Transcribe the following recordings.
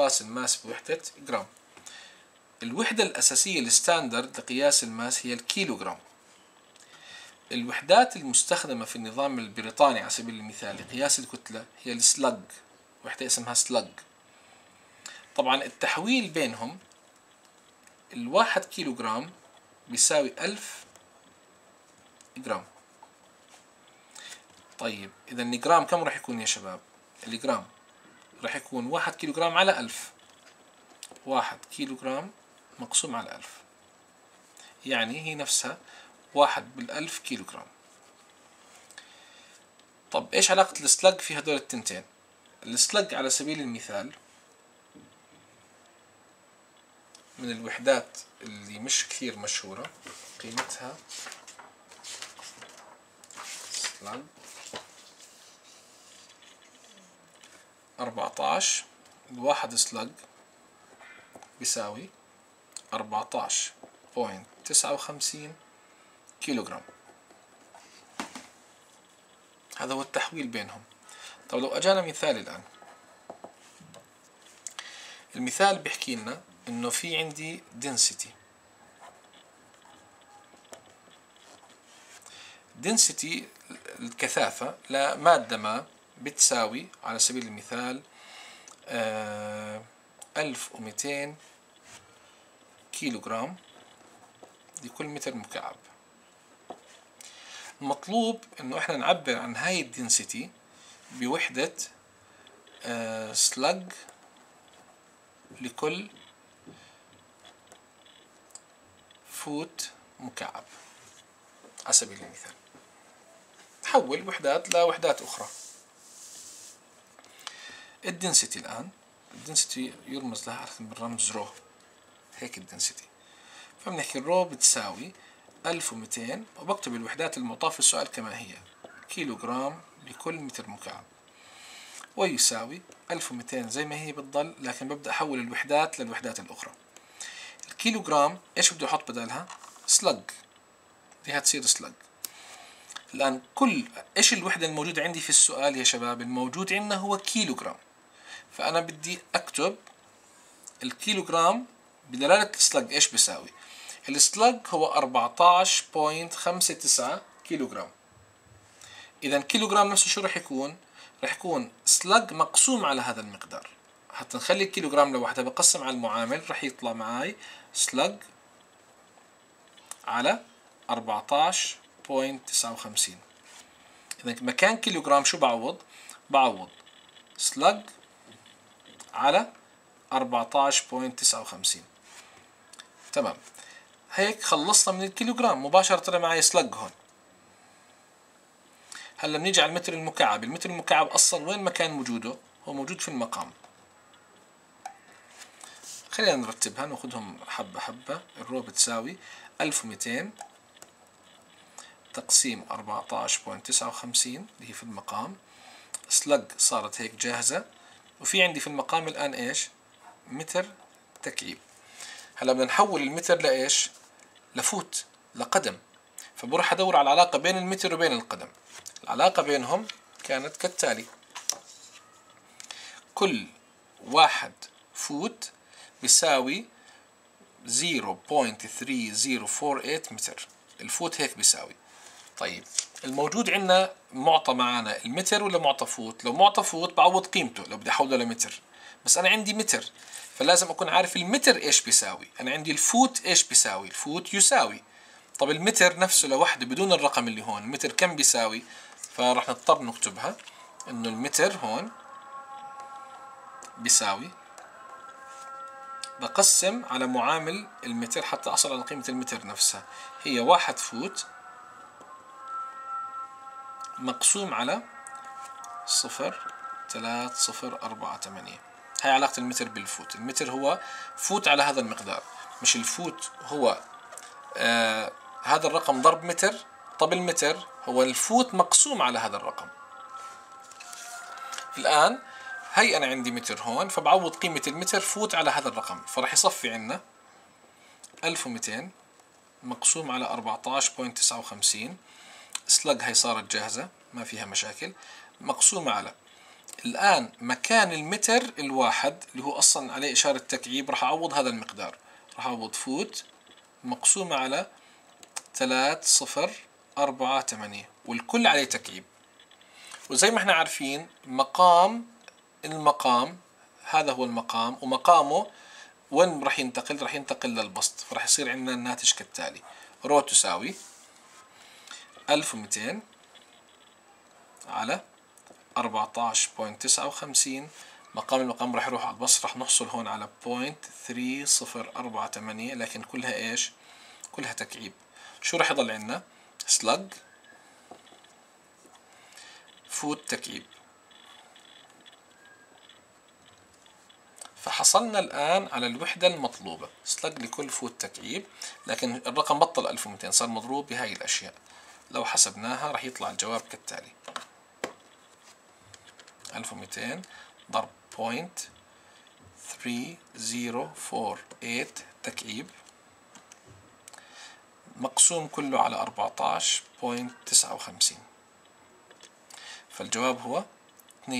قياس ال mass بوحدة جرام. الوحدة الأساسية ال standard لقياس ال mass هي الكيلوغرام. الوحدات المستخدمة في النظام البريطاني على سبيل المثال لقياس الكتلة هي ال slug وحدة اسمها slug طبعا التحويل بينهم الواحد كيلو جرام بيساوي ألف جرام. طيب إذا الجرام كم راح يكون يا شباب؟ الجرام. راح يكون واحد كيلو جرام على ألف. واحد كيلو جرام مقسوم على ألف. يعني هي نفسها واحد بالألف كيلو جرام طب إيش علاقة ال slug في هدول التنتين؟ ال slug على سبيل المثال من الوحدات اللي مش كثير مشهورة قيمتها slug أربعتاش الواحد slug بيساوي أربعتاش point تسعة وخمسين كيلو جرام هذا هو التحويل بينهم. طب لو أجانا مثال الآن. المثال بيحكي لنا إنه في عندي density. density الكثافة لمادة ما بتساوي على سبيل المثال ألف ومئتين كيلو جرام لكل متر مكعب. المطلوب إنه إحنا نعبر عن هاي الدنسيتي بوحدة سلج لكل foot مكعب على سبيل المثال. تحول وحدات لوحدات أخرى. ال density الآن ال density يرمز لها بالرمز rho. هيك ال density. فبنحكي ال rho بتساوي 1200 وبكتب الوحدات المعطاة في السؤال كما هي. كيلو جرام لكل متر مكعب. ويساوي 1200 زي ما هي بتضل لكن ببدأ أحول الوحدات للوحدات الأخرى. الكيلو جرام إيش بدي أحط بدالها؟ slug. دي هتصير slug. الآن كل إيش الوحدة الموجودة عندي في السؤال يا شباب؟ الموجود عندنا هو كيلو جرام فأنا بدي أكتب الكيلو جرام بدلالة ال slug إيش بيساوي؟ ال slug هو 14.59 كيلو جرام إذا كيلو جرام نفسه شو راح يكون؟ راح يكون slug مقسوم على هذا المقدار. حتى نخلي الكيلو جرام لوحدها بقسم على المعامل راح يطلع معي slug على 14.59 إذا مكان كيلو جرام شو بعوض؟ بعوض. slug على 14.59 تمام. هيك خلصنا من الكيلو جرام مباشرة معي slug هون. هلا بنيجي على المتر المكعب. المتر المكعب أصلا وين مكان وجوده هو موجود في المقام. خلينا نرتبها ناخذهم حبة حبة. الرو بتساوي 1200 تقسيم 14.59 اللي هي في المقام. سلج صارت هيك جاهزة. وفي عندي في المقام الآن إيش؟ متر تكعيب هلا بدنا نحول المتر لإيش؟ ل foot لقدم. فبروح أدور على العلاقة بين المتر وبين القدم. العلاقة بينهم كانت كالتالي. كل واحد foot بيساوي 0.3048 متر. ال foot هيك بيساوي. طيب الموجود عندنا معطى معنا المتر ولا معطى foot؟ لو معطى foot بعوض قيمته لو بدي أحوله لمتر. بس أنا عندي متر فلازم أكون عارف المتر إيش بيساوي. أنا عندي ال foot إيش بيساوي؟ ال foot يساوي. طب المتر نفسه لوحده بدون الرقم اللي هون المتر كم بيساوي؟ فراح نضطر نكتبها إنه المتر هون بيساوي. بقسم على معامل المتر حتى أصل على قيمة المتر نفسها. هي واحد foot مقسوم على صفر ثلاث صفر أربعة ثمانية هاي علاقة المتر بال foot. المتر هو foot على هذا المقدار. مش ال foot هو آه هذا الرقم ضرب متر. طب المتر هو ال foot مقسوم على هذا الرقم. الآن هي أنا عندي متر هون فبعوض قيمة المتر foot على هذا الرقم. فراح يصفي عنا 1200 مقسوم على 14.59 سلج هي صارت جاهزة ما فيها مشاكل. مقسومة على الآن مكان المتر الواحد اللي هو أصلا عليه إشارة تكعيب راح أعوض هذا المقدار. راح أعوض فوت. مقسومة على ثلاث صفر أربعة ثمانية والكل عليه تكعيب. وزي ما إحنا عارفين مقام المقام هذا هو المقام ومقامه وين راح ينتقل؟ راح ينتقل للبسط فراح يصير عندنا الناتج كالتالي. rho تساوي 1200 على 14.59 مقام المقام راح يروح على البسط راح نحصل هون على 0.3048 لكن كلها إيش؟ كلها تكعيب. شو راح يضل عندنا؟ slug foot تكعيب. فحصلنا الآن على الوحدة المطلوبة. slug لكل foot تكعيب. لكن الرقم بطل 1200 صار مضروب بهاي الأشياء. لو حسبناها راح يطلع الجواب كالتالي. 1200 ضرب بوينت 3048 تكعيب مقسوم كله على 14.59 فالجواب هو 2.3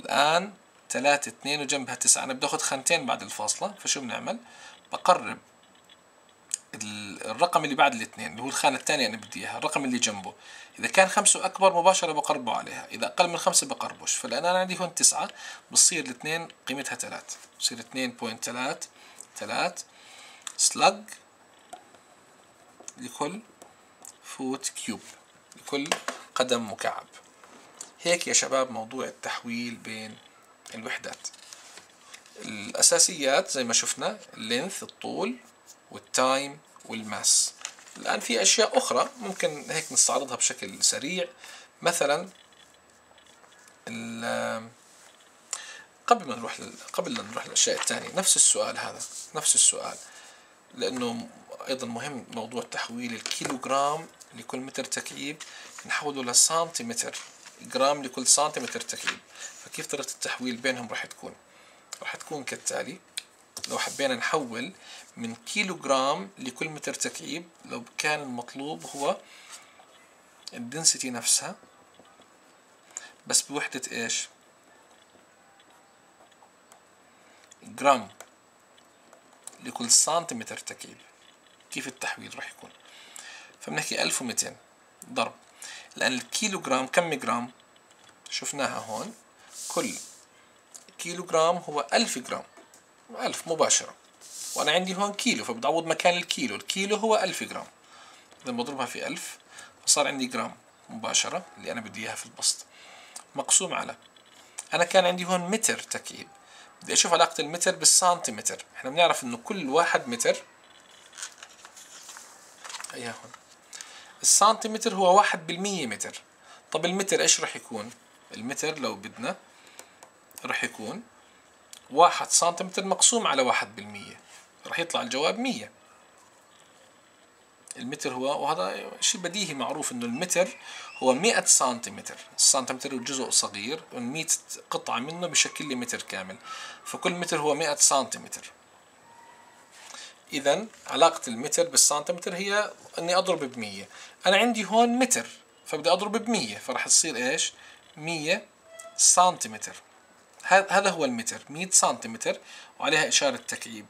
الآن 3 2 وجنبها 9 أنا بدي أخذ خانتين بعد الفاصلة فشو بنعمل؟ بقرب الرقم اللي بعد الاثنين اللي هو الخانة الثانية أنا بدي إياها الرقم اللي جنبه. إذا كان خمسة أكبر مباشرة بقربه عليها إذا أقل من خمسة بقربش فالآن أنا عندي هون تسعة بصير الاثنين قيمتها ثلاث بصير اثنين point ثلاث ثلاث slug لكل foot cube لكل قدم مكعب. هيك يا شباب موضوع التحويل بين الوحدات. الأساسيات زي ما شفنا ال length الطول. وال time وال mass الآن في أشياء أخرى ممكن هيك نستعرضها بشكل سريع. مثلا قبل ما نروح قبل ما نروح للأشياء الثانية نفس السؤال هذا نفس السؤال. لأنه أيضا مهم موضوع تحويل الكيلوغرام لكل متر تكعيب نحوله لسنتيمتر جرام لكل سنتيمتر تكعيب فكيف طريقة التحويل بينهم راح تكون؟ راح تكون كالتالي لو حبينا نحول من كيلو جرام لكل متر تكعيب. لو كان المطلوب هو ال density نفسها. بس بوحدة إيش؟ جرام لكل سنتيمتر تكعيب. كيف التحويل راح يكون؟ فبنحكي 1200 ضرب. لأن الكيلو جرام كم جرام شفناها هون. كل كيلو جرام هو ألف جرام. ألف مباشرة. وأنا عندي هون كيلو فبدي أعوض مكان الكيلو. الكيلو هو ألف جرام. إذا بضربها في ألف فصار عندي جرام مباشرة اللي أنا بدي إياها في البسط. مقسوم على. أنا كان عندي هون متر تكعيب بدي أشوف علاقة المتر بالسنتيمتر. إحنا بنعرف إنه كل واحد متر. هيا هون. السنتيمتر هو واحد بالمية متر. طب المتر إيش رح يكون؟ المتر لو بدنا رح يكون واحد سنتيمتر مقسوم على واحد بالمية. رح يطلع الجواب مية. المتر هو وهذا شيء بديهي معروف إنه المتر هو 100 سنتيمتر. السنتيمتر جزء صغير 100 قطعة منه بشكل لي متر كامل. فكل متر هو 100 سنتيمتر. اذا علاقة المتر بالسنتيمتر هي إني أضرب ب 100 أنا عندي هون متر فبدي أضرب ب 100 فراح تصير إيش؟ 100 سنتيمتر. هذا هو المتر 100 سنتيمتر وعليها إشارة تكعيب.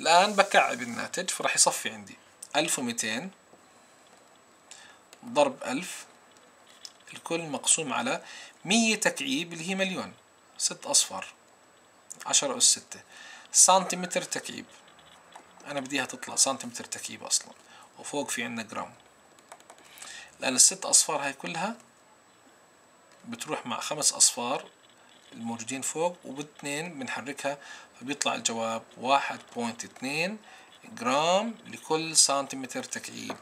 الآن بكعب الناتج فراح يصفي عندي. 1200 ضرب 1000 الكل مقسوم على 100 تكعيب اللي هي مليون. ست أصفار 10 أس 6 سنتيمتر تكعيب. أنا بديها تطلع سنتيمتر تكعيب أصلا وفوق في عندنا جرام. لأن الست أصفار هاي كلها بتروح مع خمس أصفار الموجودين فوق وباثنين بنحركها فبيطلع الجواب واحد point اثنين جرام لكل سنتيمتر تكعيب.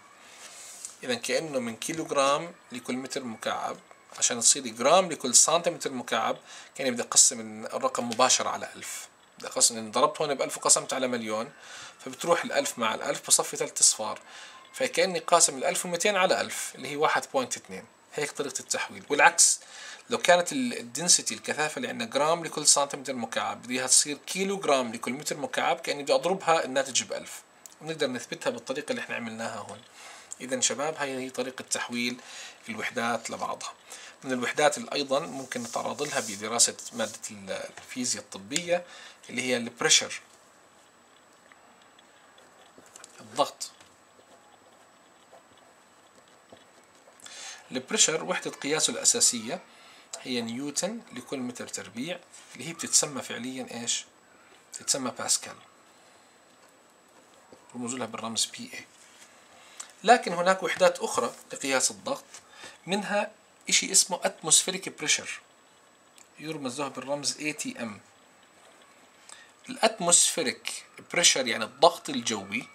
إذا كأنه من كيلو جرام لكل متر مكعب. عشان تصير جرام لكل سنتيمتر مكعب كأني بدي أقسم الرقم مباشرة على ألف. بدي أقسم إن ضربت هون بألف وقسمت على مليون فبتروح الألف مع الألف بصفي ثلاث أصفار. فكأني قاسم الألف ومئتين على ألف اللي هي واحد point اثنين. هيك طريقة التحويل. والعكس لو كانت ال density الكثافة اللي عندنا جرام لكل سنتيمتر مكعب بديها تصير كيلو جرام لكل متر مكعب كأني بدي أضربها الناتج بألف ونقدر نثبتها بالطريقة اللي إحنا عملناها هون. إذا شباب هاي هي طريقة تحويل الوحدات لبعضها. من الوحدات اللي أيضا ممكن نتعرض لها بدراسة مادة الفيزياء الطبية اللي هي ال pressure الضغط. ال pressure وحدة قياسه الأساسية. هي نيوتن لكل متر تربيع اللي هي بتتسمى فعليا إيش؟ بتتسمى باسكال. رموز لها بالرمز Pa لكن هناك وحدات أخرى لقياس الضغط منها شيء اسمه atmospheric pressure يرمز له بالرمز ATM ال atmospheric pressure يعني الضغط الجوي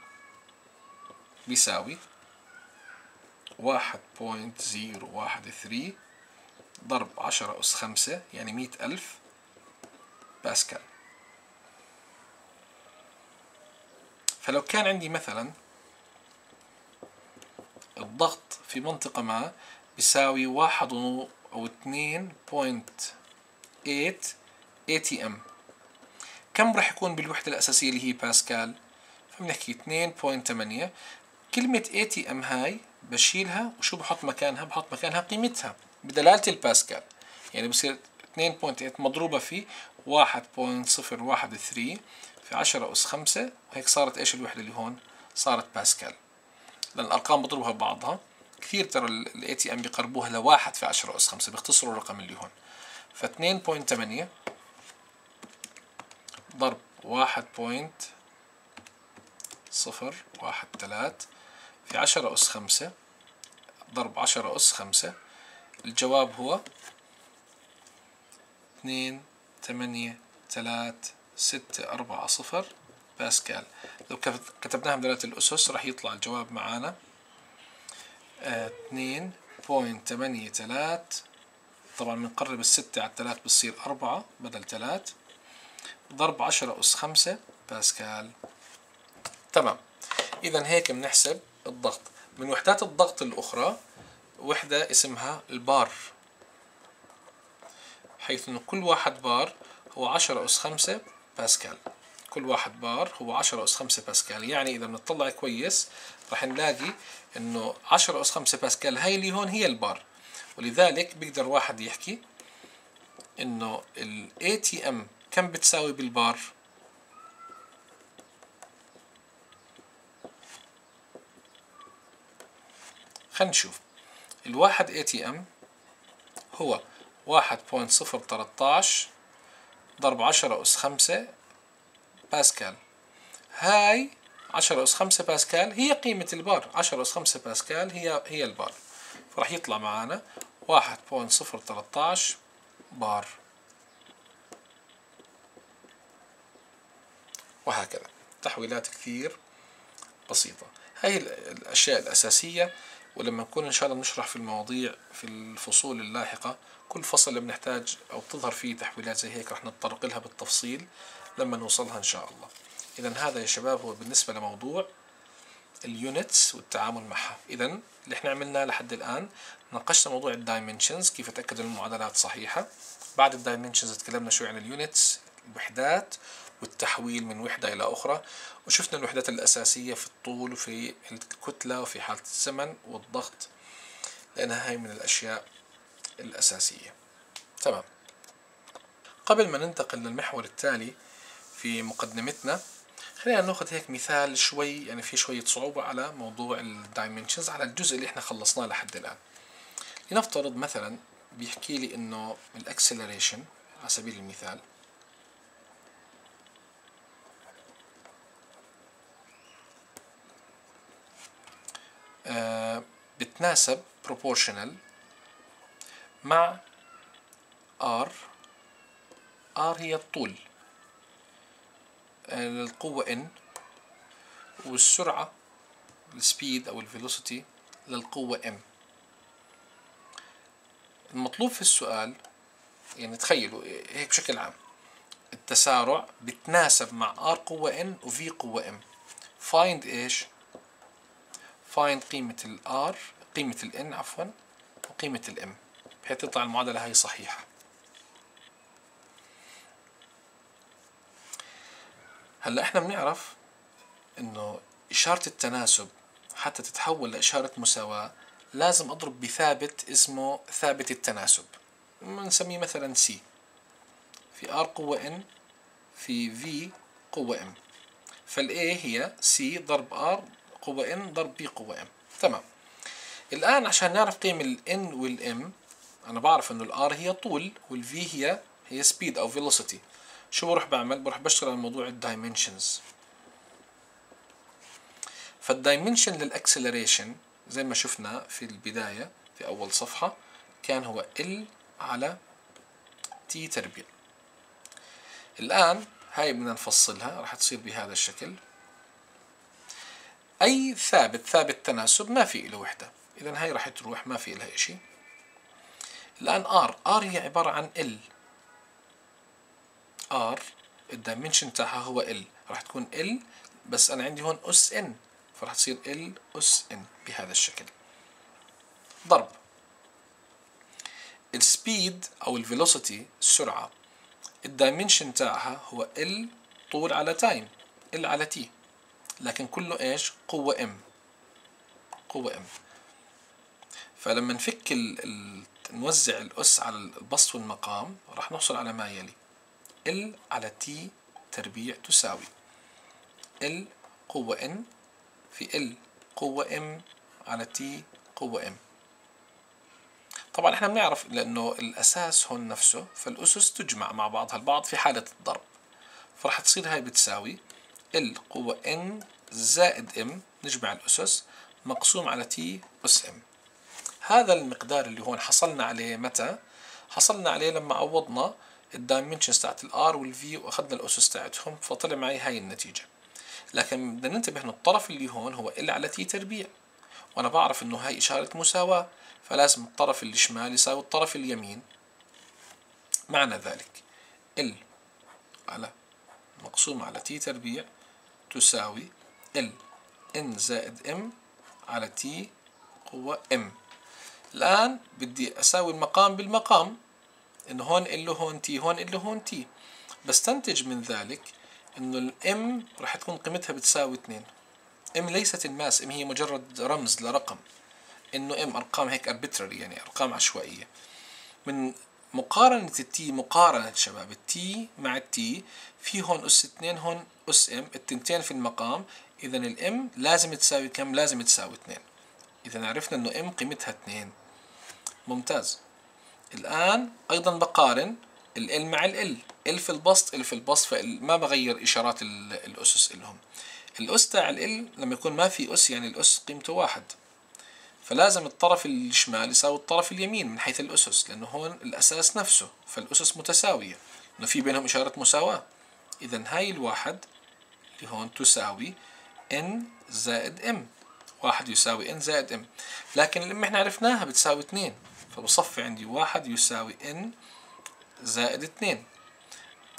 بيساوي 1.013 ضرب عشرة أس خمسة يعني مئة ألف باسكال. فلو كان عندي مثلا الضغط في منطقة ما بيساوي واحد أو اثنين point eight ATM كم راح يكون بالوحدة الأساسية اللي هي باسكال؟ فبنحكي اثنين point ثمانية. كلمة ATM هاي بشيلها وشو بحط مكانها؟ بحط مكانها قيمتها. بدلالة الباسكال. يعني بصير 2.8 مضروبة في 1.013 في 10 أس 5 وهيك صارت إيش الوحدة اللي هون؟ صارت باسكال. لأن الأرقام بضربها ببعضها. كثير ترى ATM بيقربوها لواحد في 10 أس 5 بيختصروا الرقم اللي هون. ف 2.8 ضرب 1.013 في 10 أس 5 ضرب 10 أس 5 الجواب هو اثنين ثمانية ثلاث ستة أربعة صفر. باسكال. لو كتبناها بدلالة الأسس راح يطلع الجواب معانا. اثنين point ثمانية ثلاث. طبعا بنقرب الستة على الثلاث بتصير أربعة بدل ثلاث. ضرب عشرة أس خمسة. باسكال. تمام. إذا هيك بنحسب الضغط. من وحدات الضغط الأخرى وحدة اسمها البار حيث أنه كل واحد بار هو عشرة أس خمسة باسكال. كل واحد بار هو عشرة أس خمسة باسكال. يعني إذا بنطلع كويس راح نلاقي أنه عشرة أس خمسة باسكال هاي اللي هون هي البار. ولذلك بيقدر واحد يحكي أنه ال ATM كم بتساوي بالبار؟ خلينا نشوف. الواحد ATM هو واحد point صفر تلتاش ضرب عشرة أس خمسة باسكال. هاي عشرة أس خمسة باسكال هي قيمة البار. عشرة أس خمسة باسكال هي هي البار. فراح يطلع معانا واحد point صفر تلتاش بار. وهكذا. تحويلات كثير بسيطة. هاي الأشياء الأساسية ولما نكون إن شاء الله نشرح في المواضيع في الفصول اللاحقة كل فصل بنحتاج أو بتظهر فيه تحويلات زي هيك رح نتطرق لها بالتفصيل لما نوصلها إن شاء الله. إذا هذا يا شباب هو بالنسبة لموضوع ال units والتعامل معها. إذا اللي إحنا عملناه لحد الآن ناقشنا موضوع ال dimensions كيف أتأكد أن المعادلات صحيحة. بعد ال dimensions تكلمنا شوي عن ال units الوحدات والتحويل من وحدة إلى أخرى. وشفنا الوحدات الأساسية في الطول وفي الكتلة وفي حالة الزمن والضغط لأنها هاي من الأشياء الأساسية. تمام. قبل ما ننتقل للمحور التالي في مقدمتنا خلينا ناخذ هيك مثال شوي يعني في شوية صعوبة على موضوع ال dimensions على الجزء اللي إحنا خلصناه لحد الآن. لنفترض مثلا بيحكي لي إنه ال acceleration على سبيل المثال بتناسب proportional مع R. R هي الطول. للقوة N والسرعة السبيد أو الفيلوسيتي للقوة M. المطلوب في السؤال يعني تخيلوا هيك بشكل عام التسارع بتناسب مع R قوة N و V قوة M. Find إيش؟ Find قيمة ال R قيمة ال N عفوا وقيمة ال M. بحيث تطلع المعادلة هاي صحيحة. هلأ إحنا بنعرف إنه إشارة التناسب حتى تتحول لإشارة مساواة لازم أضرب بثابت اسمه ثابت التناسب. بنسميه مثلا C. في R قوة N في V قوة M. فال A هي C ضرب R قوة N ضرب V قوة M. تمام. الآن عشان نعرف قيم ال N وال M أنا بعرف إنه ال R هي طول وال V هي هي speed أو velocity. شو بروح بعمل؟ بروح بشتغل على موضوع ال dimensions فال dimension لل acceleration زي ما شفنا في البداية في أول صفحة كان هو L على T تربيع. الآن هاي بدنا نفصلها راح تصير بهذا الشكل. أي ثابت ثابت تناسب ما في له وحدة. إذا هاي راح تروح ما في لها إشي. الآن R. R هي عبارة عن L. R الدايمنشن تاعها هو L. راح تكون L بس أنا عندي هون أس N. فراح تصير L أس N بهذا الشكل. ضرب. ال speed أو ال velocity السرعة. ال dimension تاعها هو L طول على time L على T. لكن كله إيش؟ قوة M. قوة M. فلما نفك ال ال نوزع الأس على البسط والمقام راح نحصل على ما يلي؟ L على T تربيع تساوي. L قوة N في L قوة M على T قوة M. طبعا إحنا بنعرف لأنه الأساس هون نفسه فالأسس تجمع مع بعضها البعض في حالة الضرب. فراح تصير هاي بتساوي L قوة N زائد M نجمع الأسس مقسوم على T أس M. هذا المقدار اللي هون حصلنا عليه متى؟ حصلنا عليه لما عوضنا ال dimensions تاعت ال R وال V وأخذنا الأسس تاعتهم فطلع معي هاي النتيجة. لكن بدنا ننتبه إنه الطرف اللي هون هو L على T تربيع. وأنا بعرف إنه هاي إشارة مساواة فلازم الطرف الشمال يساوي الطرف اليمين. معنى ذلك L على مقسوم على T تربيع تساوي L N زائد M على T قوة M الآن بدي أساوي المقام بالمقام. إنه هون L هون T هون L هون T بستنتج من ذلك إنه ال M راح تكون قيمتها بتساوي اثنين. M ليست ال mass M هي مجرد رمز لرقم. إنه M أرقام هيك arbitrary يعني أرقام عشوائية. من مقارنة ال T مقارنة شباب ال T مع ال T في هون أس اثنين هون أس M التنتين في المقام. إذا ال M لازم تساوي كم؟ لازم تساوي اثنين. إذا عرفنا إنه إم قيمتها اثنين. ممتاز. الآن أيضا بقارن ال مع ال ال في البسط ال في البسط فما بغير إشارات الأسس إلهم الأس تاع ال لما يكون ما في أس يعني الأس قيمته واحد. فلازم الطرف الشمال يساوي الطرف اليمين من حيث الأسس لأنه هون الأساس نفسه فالأسس متساوية إنه في بينهم إشارة مساواة. إذا هاي الواحد اللي هون تساوي n زائد m واحد يساوي n زائد m. لكن الام إحنا عرفناها بتساوي اثنين فبصفي عندي واحد يساوي n زائد اثنين.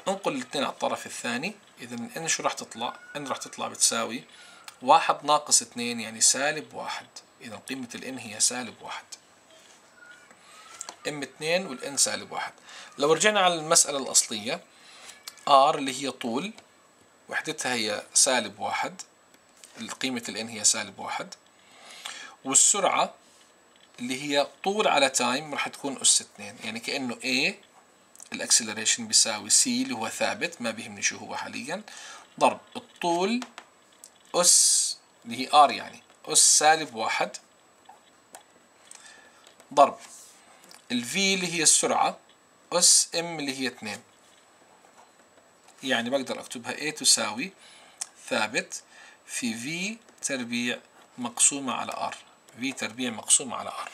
انقل الاثنين على الطرف الثاني اذا n شو راح تطلع؟ n راح تطلع بتساوي واحد ناقص اثنين يعني سالب واحد. إذا قيمة ال n هي سالب واحد. M اثنين وال n سالب واحد. لو رجعنا على المسألة الأصلية r اللي هي طول وحدتها هي سالب واحد. قيمة ال n هي سالب واحد. والسرعة اللي هي طول على time راح تكون أس اثنين يعني كأنه A ال acceleration بيساوي C اللي هو ثابت ما بيهمني شو هو حاليا. ضرب الطول أس اللي هي R يعني. أس سالب واحد. ضرب. ال V اللي هي السرعة أس M اللي هي اثنين. يعني بقدر أكتبها A تساوي ثابت في V تربيع مقسومة على R. V تربيع مقسومة على R.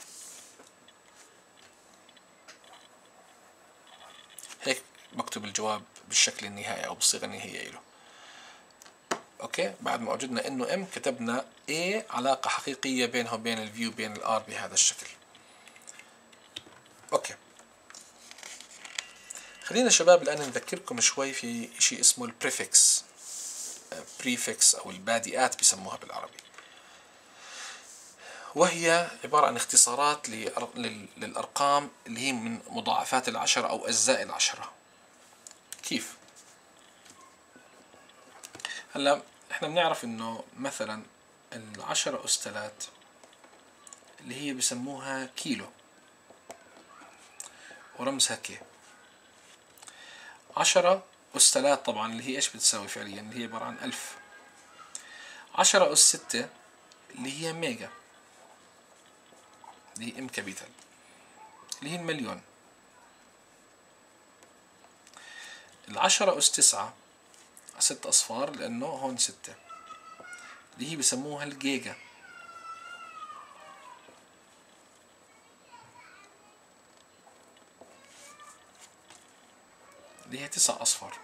هيك بكتب الجواب بالشكل النهائي أو بالصيغة النهائية له. أوكي؟ بعد ما وجدنا إنه M كتبنا A علاقة حقيقية بينها وبين ال V وبين ال R بهذا الشكل. أوكي. خلينا شباب الآن نذكركم شوي في شيء اسمه ال prefix prefix أو البادئات بسموها بالعربي. وهي عبارة عن اختصارات للأرقام اللي هي من مضاعفات العشرة أو أجزاء العشرة. كيف؟ هلا إحنا بنعرف إنه مثلا العشرة أس تلات اللي هي بسموها كيلو ورمزها K عشرة أس تلات طبعا اللي هي إيش بتساوي فعليا؟ اللي هي عبارة عن ألف. عشرة أس ستة اللي هي ميجا. اللي هي M capital. اللي هي المليون. العشرة أس تسعة ست أصفار لأنه هون ستة. اللي هي بسموها الجيجا. اللي هي تسع أصفار.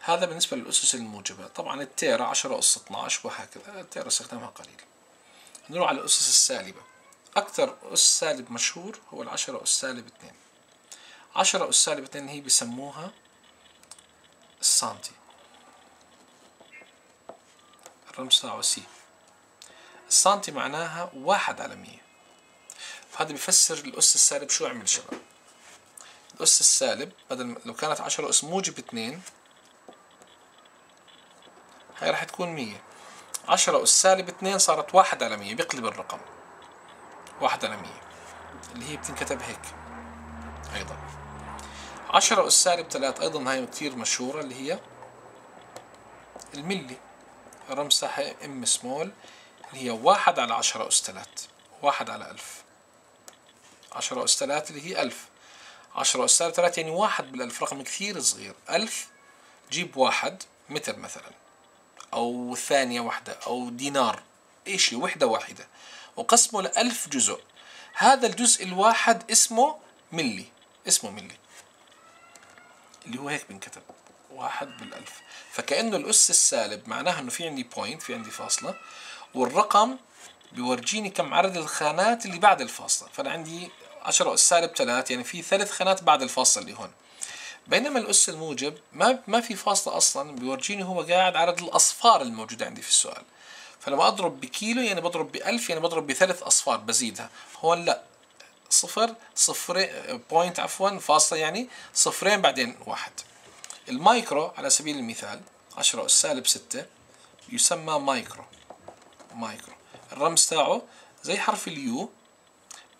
هذا بالنسبة للأسس الموجبة. طبعا التيرا 10 أس 12 وهكذا. التيرا استخدامها قليل. نروح على الأسس السالبة. أكثر أس سالب مشهور هو العشرة أس سالب 2 10 أس سالب 2 هي بسموها السنتي. الرمز تاعه سي السنتي معناها واحد على مية هذا بيفسر الأس السالب شو عمل شباب؟ الأس السالب بدل لو كانت عشرة أس موجب اتنين هاي راح تكون مية. عشرة أس سالب اتنين صارت واحد على مية بيقلب الرقم. واحد على مية اللي هي بتنكتب هيك. أيضا. عشرة أس سالب أيضا هاي كتير مشهورة اللي هي الملي. الرمز تاعها إم سمول اللي هي واحد على عشرة أس تلات واحد على ألف. عشرة أس تلات اللي هي ألف. عشرة أس تلات يعني واحد بالألف. رقم كثير صغير. ألف جيب واحد متر مثلا. أو ثانية واحدة أو دينار. إشي وحدة واحدة. وقسمه لألف جزء. هذا الجزء الواحد اسمه ملي. اسمه ملي. اللي هو هيك بنكتب. واحد بالألف. فكأنه الأس السالب معناها إنه في عندي بوينت في عندي فاصلة والرقم بيورجيني كم عدد الخانات اللي بعد الفاصلة. فأنا عندي 10 أس سالب 3 يعني في ثلاث خانات بعد الفاصلة اللي هون. بينما الأس الموجب ما ما في فاصلة أصلا بيورجيني هو قاعد عدد الأصفار الموجودة عندي في السؤال. فلما أضرب بكيلو يعني بضرب بألف يعني بضرب بثلاث أصفار بزيدها. هون لا. صفر صفرين point عفوا فاصلة يعني صفرين بعدين واحد. المايكرو على سبيل المثال عشرة أس سالب ستة يسمى مايكرو. مايكرو. الرمز تاعه زي حرف ال U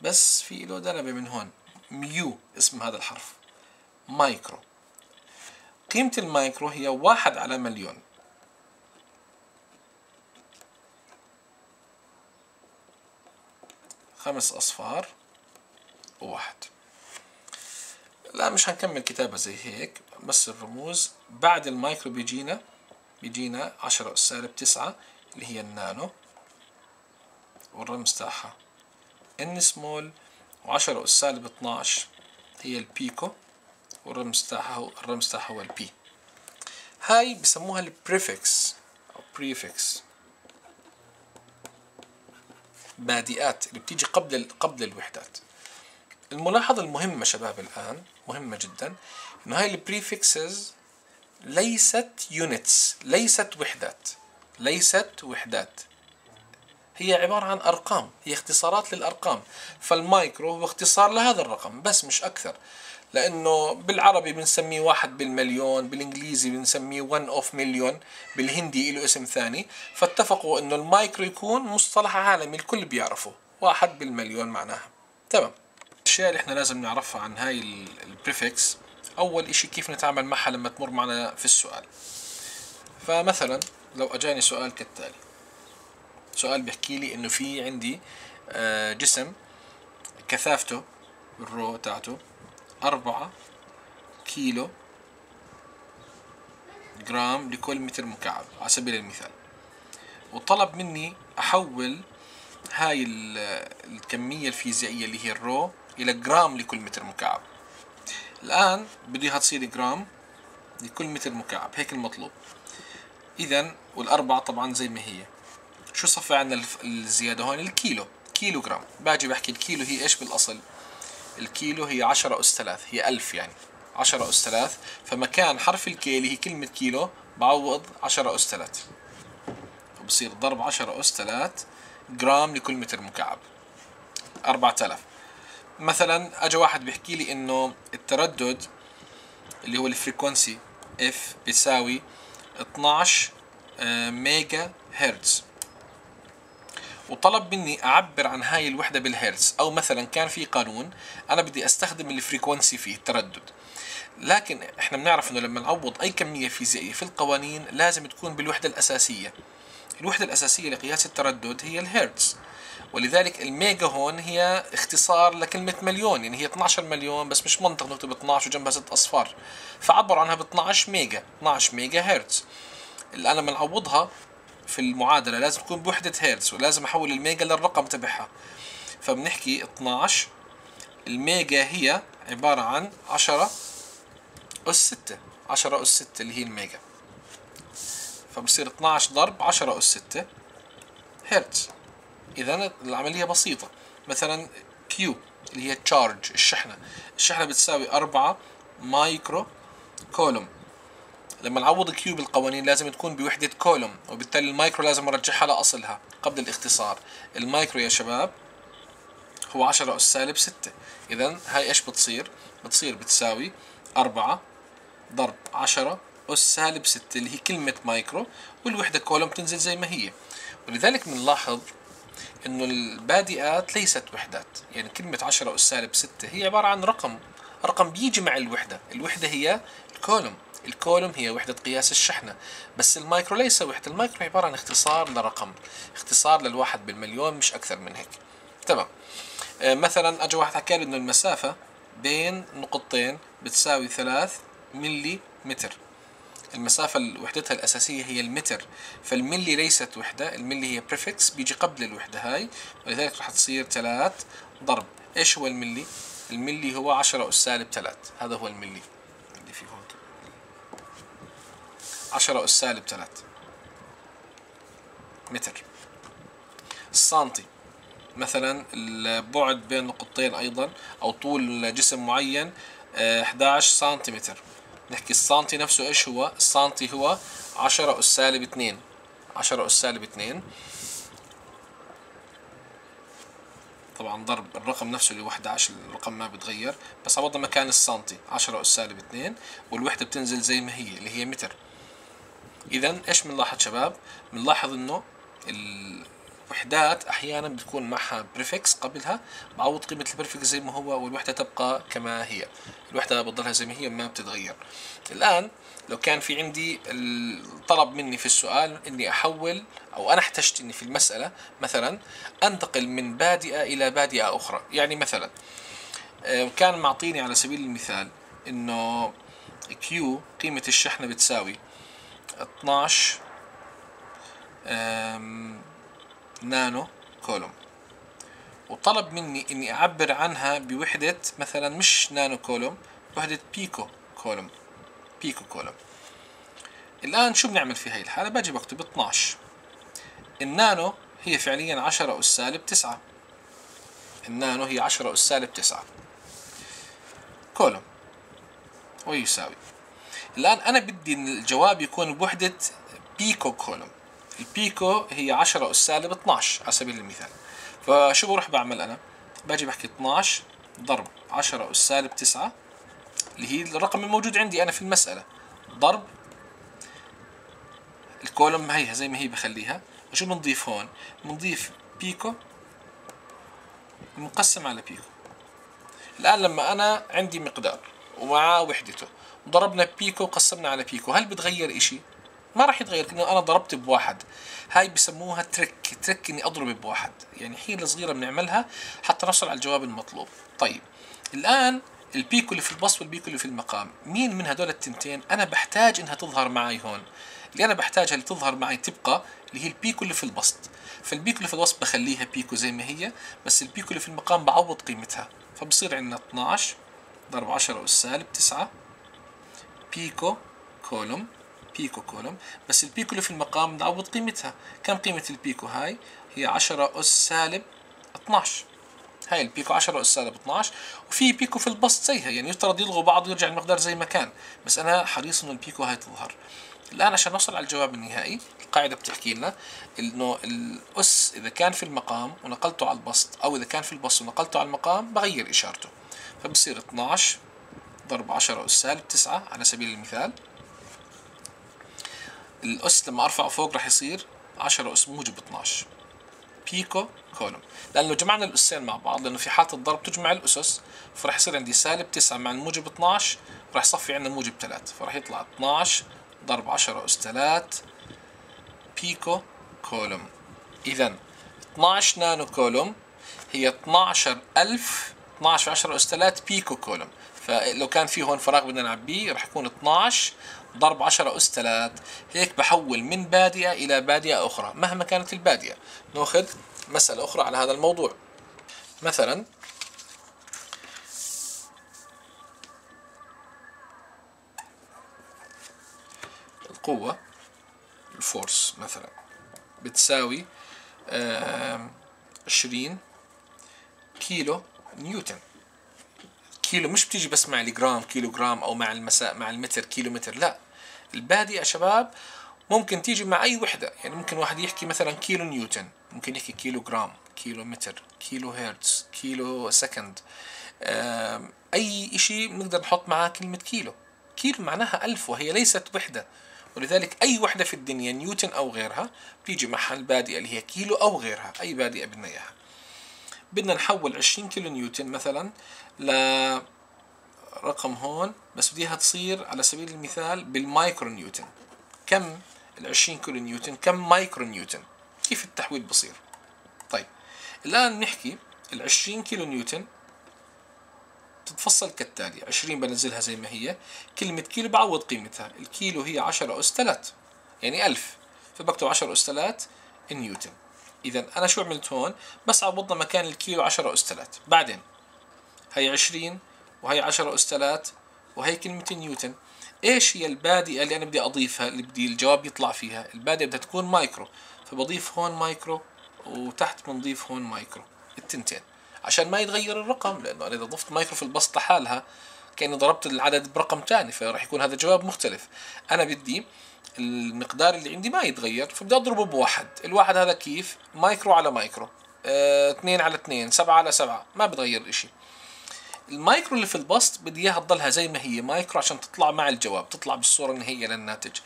بس في له دنبة من هون. mu اسم هذا الحرف. مايكرو. قيمة المايكرو هي واحد على مليون. خمس أصفار. وواحد لا مش هنكمل كتابة زي هيك بس الرموز. بعد المايكرو بيجينا بيجينا عشرة أس سالب تسعة اللي هي النانو والرمز تاعها. n small وعشرة أس سالب 12 هي البيكو والرمز تاعها هو الرمز تاعها هو ال P هاي بسموها ال prefix أو prefix بادئات اللي بتيجي قبل قبل الوحدات. الملاحظة المهمة شباب الآن مهمة جدا إنه هاي ال prefixes ليست units ليست وحدات ليست وحدات. هي عبارة عن أرقام هي اختصارات للأرقام. فالمايكرو هو اختصار لهذا الرقم بس مش أكثر. لأنه بالعربي بنسميه واحد بالمليون بالإنجليزي بنسميه one of مليون بالهندي له اسم ثاني. فاتفقوا إنه المايكرو يكون مصطلح عالمي الكل بيعرفه واحد بالمليون معناها. تمام. الأشياء اللي إحنا لازم نعرفها عن هاي ال prefix أول إشي كيف نتعامل معها لما تمر معنا في السؤال. فمثلا لو أجاني سؤال كالتالي. سؤال بيحكي لي إنه في عندي جسم كثافته ال rho تاعته أربعة كيلو جرام لكل متر مكعب على سبيل المثال. وطلب مني أحول هاي الكمية الفيزيائية اللي هي ال rho إلى جرام لكل متر مكعب. الآن بديها تصير جرام لكل متر مكعب هيك المطلوب. إذا والأربعة طبعا زي ما هي. شو صفى عندنا الزيادة هون؟ الكيلو كيلو جرام. باجي بحكي الكيلو هي إيش بالأصل؟ الكيلو هي عشرة أس ثلاث هي ألف يعني. عشرة أس ثلاث. فمكان حرف الكي اللي هي كلمة كيلو بعوض عشرة أس ثلاث. فبصير ضرب عشرة أس ثلاث جرام لكل متر مكعب. أربعة آلاف. مثلا أجا واحد بيحكي لي إنه التردد اللي هو ال frequency f بيساوي 12 آه، ميجا هرتز. وطلب مني أعبر عن هاي الوحدة بالهرتز. أو مثلا كان في قانون أنا بدي أستخدم ال frequency فيه التردد. لكن إحنا بنعرف إنه لما نعوض أي كمية فيزيائية في القوانين لازم تكون بالوحدة الأساسية. الوحدة الأساسية لقياس التردد هي الهرتز. ولذلك الميجا هون هي اختصار لكلمة مليون يعني هي 12 مليون بس مش منطق نكتب 12 وجنبها ست أصفار. فعبروا عنها ب 12 ميجا 12 ميجا هرتز. الآن لما نعوضها في المعادلة لازم تكون بوحدة هرتز ولازم أحول الميجا للرقم تبعها. فبنحكي 12 الميجا هي عبارة عن 10 أس 6 10 أس 6 اللي هي الميجا. فبصير 12 ضرب 10 أس 6 هرتز. إذا العملية بسيطة. مثلا Q اللي هي charge الشحنة. الشحنة بتساوي 4 مايكرو كولوم لما نعوض Q بالقوانين لازم تكون بوحدة كولوم وبالتالي المايكرو لازم نرجعها لأصلها قبل الاختصار. المايكرو يا شباب هو 10 أس سالب 6 إذا هاي إيش بتصير؟ بتصير بتساوي 4 ضرب 10 أس سالب 6 اللي هي كلمة مايكرو والوحدة كولوم تنزل زي ما هي. ولذلك بنلاحظ إنه البادئات ليست وحدات. يعني كلمة 10 أس سالب 6 هي عبارة عن رقم رقم بيجي مع الوحدة. الوحدة هي الكولوم. الكولوم هي وحدة قياس الشحنة. بس المايكرو ليس وحدة. المايكرو عبارة عن اختصار لرقم. اختصار للواحد بالمليون مش أكثر من هيك. تمام. آه مثلا أجا واحد حكى لي إنه المسافة بين نقطتين بتساوي ثلاث ملي متر. المسافة وحدتها الأساسية هي المتر. فالملي ليست وحدة الملي هي بريفكس بيجي قبل الوحدة هاي. ولذلك راح تصير ثلاث ضرب. إيش هو الملي؟ الملي هو عشرة أس سالب ثلاث. هذا هو الملي. اللي فيه هون. عشرة أس سالب ثلاث. متر. السنتي مثلا البعد بين نقطتين أيضا أو طول جسم معين 11 سنتيمتر. نحكي السنتي نفسه إيش هو؟ السنتي هو 10 أس سالب 2 10 أس سالب 2 طبعا ضرب الرقم نفسه اللي هو 11 الرقم ما بتغير بس عوضنا مكان السنتي 10 أس سالب 2 والوحدة بتنزل زي ما هي اللي هي متر. إذا إيش بنلاحظ شباب؟ بنلاحظ إنه الوحدات أحيانا بتكون معها prefix قبلها بعوض قيمة ال prefix زي ما هو والوحدة تبقى كما هي. الوحدة بتضلها زي ما هي ما بتتغير. الآن لو كان في عندي الطلب مني في السؤال إني أحول أو أنا احتجت إني في المسألة مثلا أنتقل من بادئة إلى بادئة أخرى. يعني مثلا آه، كان معطيني على سبيل المثال إنه Q قيمة الشحنة بتساوي 12 نانو كولوم. وطلب مني إني أعبر عنها بوحدة مثلا مش نانو كولوم وحدة بيكو كولوم بيكو كولوم. الآن شو بنعمل في هاي الحالة؟ باجي بكتب 12 النانو هي فعليا 10 أس سالب 9 النانو هي 10 أس سالب 9 كولوم. ويساوي. الآن أنا بدي الجواب يكون بوحدة بيكو كولوم. البيكو هي 10 أس سالب 12 على سبيل المثال. فشو بروح بعمل أنا؟ باجي بحكي 12 ضرب 10 أس سالب 9 اللي هي الرقم الموجود عندي أنا في المسألة. ضرب الكولوم هيها زي ما هي بخليها. وشو بنضيف هون؟ بنضيف بيكو مقسم على بيكو. الآن لما أنا عندي مقدار ومعاه وحدته ضربنا بيكو وقسمنا على بيكو هل بتغير إشي؟ ما راح يتغير لأنه أنا ضربت بواحد. هاي بسموها trick trick إني أضرب بواحد. يعني حيلة صغيرة بنعملها حتى نحصل على الجواب المطلوب. طيب الآن البيكو اللي في البسط والبيكو اللي في المقام. مين من هدول التنتين أنا بحتاج إنها تظهر معي هون؟ اللي أنا بحتاجها اللي تظهر معي تبقى اللي هي البيكو اللي في البسط. فالبيكو اللي في البسط بخليها بيكو زي ما هي بس البيكو اللي في المقام بعوض قيمتها. فبصير عندنا 12 ضرب 10 أس سالب 9 بيكو كولوم. بيكو كولوم بس البيكو اللي في المقام نعوض قيمتها. كم قيمة البيكو هاي؟ هي 10 أس سالب 12 هاي البيكو 10 أس سالب 12 وفي بيكو في البسط زيها يعني يفترض يلغوا بعض ويرجع المقدار زي ما كان. بس أنا حريص إنه البيكو هاي تظهر. الآن عشان نوصل على الجواب النهائي القاعدة بتحكي لنا إنه الأس إذا كان في المقام ونقلته على البسط أو إذا كان في البسط ونقلته على المقام بغير إشارته. فبصير 12 ضرب 10 أس سالب 9 على سبيل المثال. الأس لما أرفعه فوق راح يصير 10 أس موجب 12 بيكو كولوم. لأنه جمعنا الأسين مع بعض لأنه في حالة الضرب تجمع الأسس فراح يصير عندي سالب 9 مع الموجب 12 راح يصفي عندنا موجب 3 فراح يطلع 12 ضرب 10 أس 3 بيكو كولوم. إذا 12 نانو كولوم هي 12000 12 في 10 أس 3 بيكو كولوم. فلو كان في هون فراغ بدنا نعبيه راح يكون 12 ضرب 10 أس 3 هيك بحول من بادية إلى بادية أخرى مهما كانت البادية. ناخذ مسألة أخرى على هذا الموضوع. مثلا القوة ال force مثلا بتساوي عشرين كيلو نيوتن. كيلو مش بتيجي بس مع الجرام كيلو جرام أو مع المسا مع المتر كيلو متر لا. البادئة يا شباب ممكن تيجي مع أي وحدة. يعني ممكن واحد يحكي مثلا كيلو نيوتن ممكن يحكي كيلو جرام كيلو متر كيلو هرتز كيلو second أي إشي بنقدر نحط معاه كلمة كيلو. كيلو معناها ألف وهي ليست وحدة. ولذلك أي وحدة في الدنيا نيوتن أو غيرها بيجي معها البادئة اللي هي كيلو أو غيرها أي بادئة بدنا إياها. بدنا نحول 20 كيلو نيوتن مثلا لرقم هون بس بديها تصير على سبيل المثال بالمايكرو نيوتن كم ال 20 كيلو نيوتن كم مايكرو نيوتن كيف التحويل بصير؟ طيب الآن نحكي ال 20 كيلو نيوتن تتفصل كالتالي. 20 بنزلها زي ما هي. كلمة كيلو بعوض قيمتها. الكيلو هي 10 أس 3 يعني 1000 فبكتب 10 أس 3 نيوتن. إذا أنا شو عملت هون؟ بس عوضنا مكان الكيلو 10 أس 3 بعدين هي 20 وهي 10 أس 3 وهي كلمة نيوتن. إيش هي البادئة اللي أنا بدي أضيفها اللي بدي الجواب يطلع فيها؟ البادئة بدها تكون مايكرو. فبضيف هون مايكرو وتحت بنضيف هون مايكرو. التنتين. عشان ما يتغير الرقم لأنه أنا إذا ضفت مايكرو في البسط لحالها كأني ضربت العدد برقم ثاني فراح يكون هذا جواب مختلف. أنا بدي المقدار اللي عندي ما يتغير فبدي أضربه بواحد. الواحد هذا كيف؟ مايكرو على مايكرو. آه اثنين على اثنين سبعة على سبعة. ما بتغير إشي. المايكرو اللي في البسط بدي إياها تضلها زي ما هي. مايكرو عشان تطلع مع الجواب تطلع بالصورة النهائية للناتج.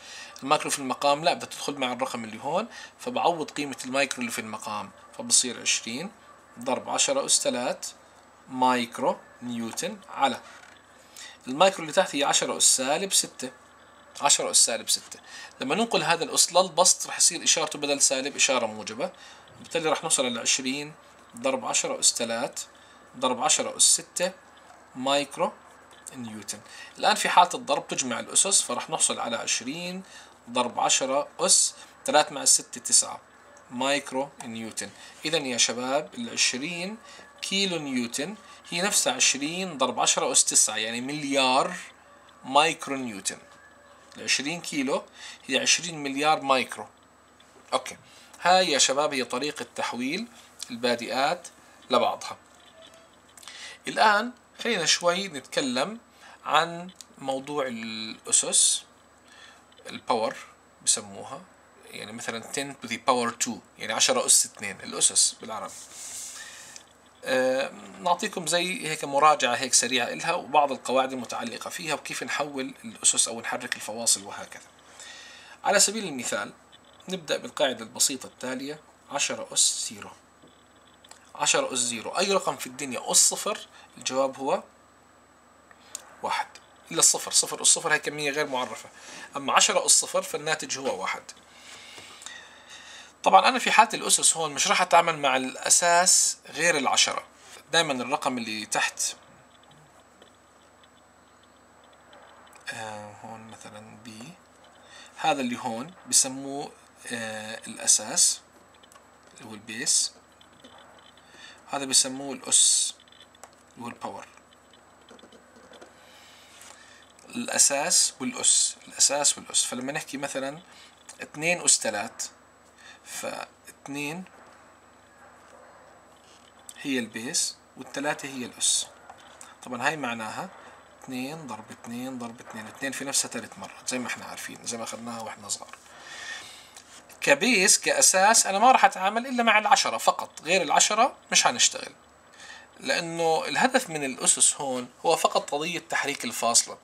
المايكرو في المقام لا بدها تدخل مع الرقم اللي هون فبعوض قيمة المايكرو اللي في المقام. فبصير عشرين ضرب عشرة أس تلات مايكرو نيوتن على. المايكرو اللي تحت هي عشرة أس سالب ستة. عشرة أس سالب ستة. لما ننقل هذا الأس للبسط رح يصير إشارته بدل سالب إشارة موجبة. بالتالي رح نوصل على عشرين ضرب عشرة أس تلات ضرب عشرة أس ستة مايكرو نيوتن. الآن في حالة الضرب تجمع الأسس فرح نحصل على عشرين ضرب عشرة أس تلات مع الستة تسعة مايكرو نيوتن. إذا يا شباب العشرين كيلو نيوتن هي نفسها عشرين ضرب عشرة أس تسعة يعني مليار مايكرو نيوتن. العشرين كيلو هي عشرين مليار مايكرو. أوكي. هاي يا شباب هي طريقة تحويل البادئات لبعضها. الآن خلينا شوي نتكلم عن موضوع الأسس الباور بسموها. يعني مثلا 10 to the power 2 يعني 10 أس 2 الأسس بالعربي. أه نعطيكم زي هيك مراجعة هيك سريعة إلها وبعض القواعد المتعلقة فيها وكيف نحول الأسس أو نحرك الفواصل وهكذا. على سبيل المثال نبدأ بالقاعدة البسيطة التالية 10 أس 0 10 أس 0 أي رقم في الدنيا أس صفر الجواب هو واحد. إلا الصفر. صفر أس صفر هي كمية غير معرفة. أما 10 أس صفر فالناتج هو واحد. طبعا أنا في حالة الأسس هون مش راح أتعامل مع الأساس غير العشرة. دائما الرقم اللي تحت آه هون مثلا بي هذا اللي هون بسموه آه الأساس اللي هو ال base. هذا بسموه الأس. اللي هو ال power الأساس والأس. الأساس والأس. فلما نحكي مثلا اثنين أس ثلاث فاثنين هي ال base والثلاثة هي الأس. طبعا هاي معناها اثنين ضرب اثنين ضرب اثنين. اثنين في نفسها ثلاث مرات زي ما إحنا عارفين زي ما أخذناها وإحنا صغار. كبيس كأساس أنا ما راح أتعامل إلا مع العشرة فقط. غير العشرة مش هنشتغل. لأنه الهدف من الأسس هون هو فقط قضية تحريك الفاصلة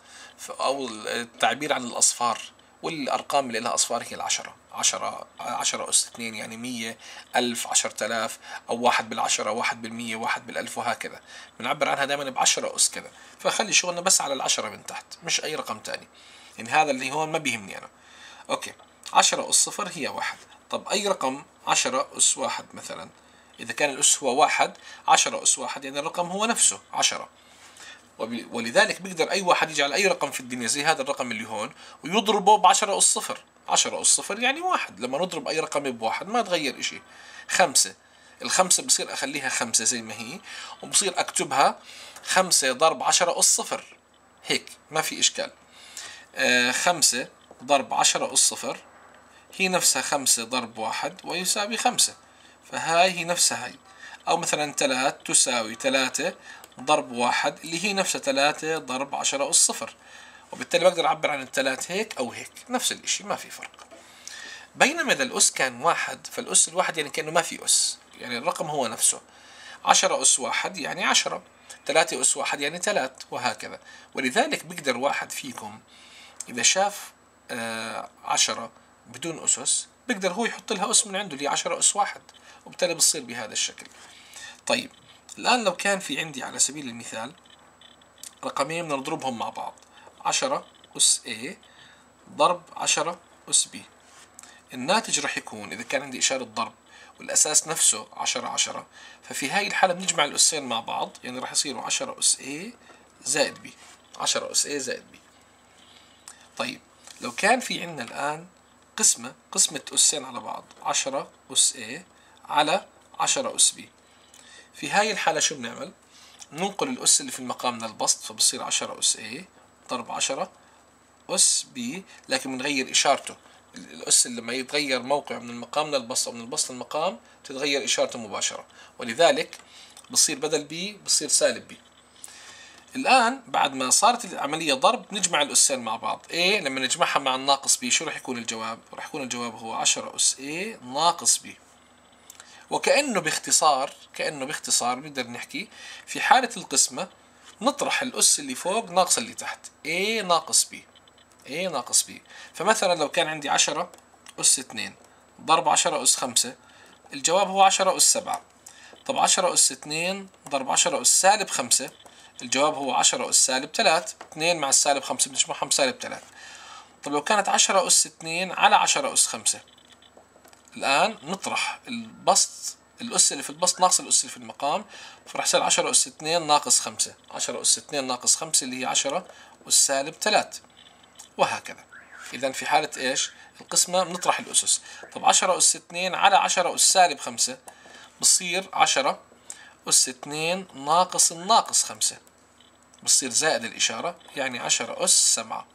أو التعبير عن الأصفار والأرقام اللي لها أصفار هي العشرة عشرة عشرة أس اثنين يعني مية ألف عشرة آلاف أو واحد بالعشرة واحد بالمية واحد بالألف وهكذا. بنعبر عنها دائما بعشرة أس كذا. فخلي شغلنا بس على العشرة من تحت مش أي رقم تاني. يعني هذا اللي هون ما بيهمني أنا. أوكي عشرة أس صفر هي واحد. طب أي رقم؟ عشرة أس واحد مثلا. إذا كان الأس هو واحد عشرة أس واحد يعني الرقم هو نفسه عشرة. ولذلك بيقدر أي واحد يجي على أي رقم في الدنيا زي هذا الرقم اللي هون ويضربه بعشرة أس صفر. عشرة أس صفر يعني واحد. لما نضرب أي رقم بواحد ما تغير إشي. خمسة. الخمسة بصير أخليها خمسة زي ما هي وبصير أكتبها خمسة ضرب عشرة أس صفر. هيك ما في إشكال. آه خمسة ضرب عشرة أس صفر. هي نفسها خمسة ضرب واحد ويساوي خمسة. فهاي هي نفسها. هاي أو مثلا ثلاث تساوي ثلاثة ضرب واحد اللي هي نفسها ثلاثة ضرب عشرة أس صفر. وبالتالي بقدر أعبر عن الثلاث هيك أو هيك. نفس الإشي ما في فرق. بينما إذا الأس كان واحد فالأس الواحد يعني كأنه ما في أس. يعني الرقم هو نفسه. عشرة أس واحد يعني عشرة. ثلاثة أس واحد يعني ثلاث وهكذا. ولذلك بيقدر واحد فيكم إذا شاف آه عشرة بدون أسس بيقدر هو يحط لها أس من عنده اللي عشرة أس واحد. وبالتالي بتصير بهذا الشكل. طيب الآن لو كان في عندي على سبيل المثال رقمين بنضربهم مع بعض عشرة أس A ضرب عشرة أس B. الناتج رح يكون إذا كان عندي إشارة ضرب والأساس نفسه عشرة عشرة ففي هاي الحالة بنجمع الأسين مع بعض يعني رح يصيروا عشرة أس A زائد B. عشرة أس A زائد B. طيب لو كان في عندنا الآن قسمة قسمة أسين على بعض عشرة أس A على عشرة أس B في هاي الحالة شو بنعمل؟ ننقل الأس اللي في المقام من البسط فبصير عشرة أس A ضرب عشرة أس B لكن بنغير إشارته. الأس لما يتغير موقعه من المقام من البسط أو من البسط للمقام تتغير إشارته مباشرة. ولذلك بصير بدل B بصير سالب B. الآن بعد ما صارت العملية ضرب نجمع الأسين مع بعض. A لما نجمعها مع الناقص B شو رح يكون الجواب؟ رح يكون الجواب هو 10 أس A ناقص B. وكأنه باختصار كأنه باختصار بنقدر نحكي في حالة القسمة نطرح الأس اللي فوق ناقص اللي تحت A ناقص B A ناقص B. فمثلا لو كان عندي 10 أس 2 ضرب 10 أس 5 الجواب هو 10 أس 7 طب 10 أس 2 ضرب 10 أس سالب 5 الجواب هو 10 أس سالب 3 2 مع السالب 5 بنجمعهم سالب 3 طب لو كانت 10 أس 2 على 10 أس 5 الآن نطرح البسط الأس اللي في البسط ناقص الأس اللي في المقام فراح يصير 10 أس 2 ناقص 5 10 أس 2 ناقص 5 اللي هي 10 أس سالب 3 وهكذا. إذا في حالة إيش؟ القسمة بنطرح الأسس طب 10 أس 2 على 10 أس سالب 5 بصير 10 أس 2 ناقص الناقص 5 بصير زائد الإشارة يعني 10 أس 7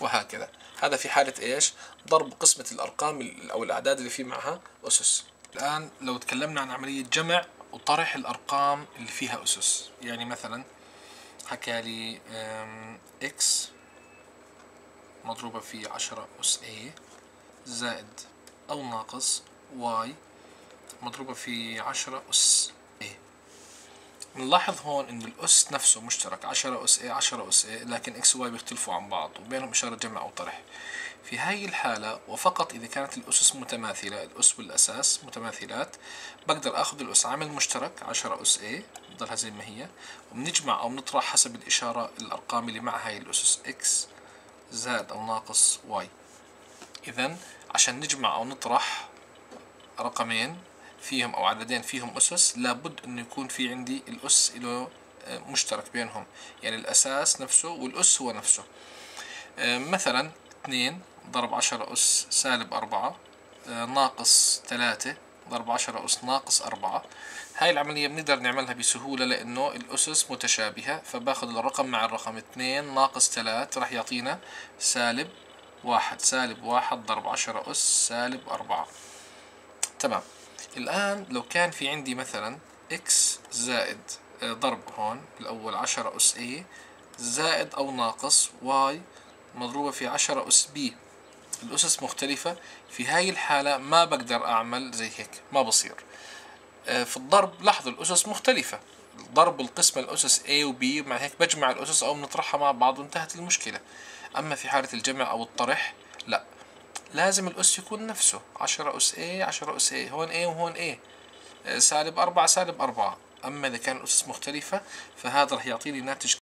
وهكذا. هذا في حالة إيش؟ ضرب قسمة الأرقام أو الأعداد اللي في معها أسس. الآن لو تكلمنا عن عملية جمع وطرح الأرقام اللي فيها أسس. يعني مثلا حكى لي إكس مضروبة في عشرة أس A زائد أو ناقص Y مضروبة في عشرة أس A. نلاحظ هون إن الأس نفسه مشترك عشرة أس A عشرة أس A لكن X و Y بيختلفوا عن بعض وبينهم إشارة جمع أو طرح. في هاي الحالة وفقط إذا كانت الأسس متماثلة الأس والأساس متماثلات بقدر أخذ الأس عامل مشترك عشرة أس A بضلها زي ما هي وبنجمع أو بنطرح حسب الإشارة الأرقام اللي مع هاي الأسس X زائد أو ناقص Y. إذا عشان نجمع أو نطرح رقمين فيهم أو عددين فيهم أسس لابد أنه يكون في عندي الأس له مشترك بينهم. يعني الأساس نفسه والأس هو نفسه. مثلا اثنين ضرب عشرة أس سالب أربعة ناقص ثلاثة ضرب عشرة أس ناقص أربعة. هاي العملية بنقدر نعملها بسهولة لأنه الأسس متشابهة فباخذ الرقم مع الرقم اثنين ناقص ثلاث راح يعطينا سالب واحد سالب واحد ضرب عشرة أس سالب أربعة. تمام. الآن لو كان في عندي مثلا X زائد ضرب هون الأول عشرة أس A زائد أو ناقص Y مضروبة في عشرة أس B الأسس مختلفة. في هاي الحالة ما بقدر أعمل زي هيك ما بصير. في الضرب لاحظوا الأسس مختلفة. ضرب القسمة الأسس A و B مع هيك بجمع الأسس أو بنطرحها مع بعض وانتهت المشكلة. أما في حالة الجمع أو الطرح لا. لازم الأس يكون نفسه. عشرة أس A عشرة أس A هون A وهون A. سالب أربعة سالب أربعة. أما إذا كان الأسس مختلفة فهذا راح يعطيني ناتج